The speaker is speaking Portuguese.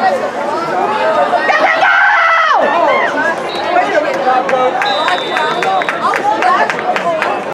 Obrigado.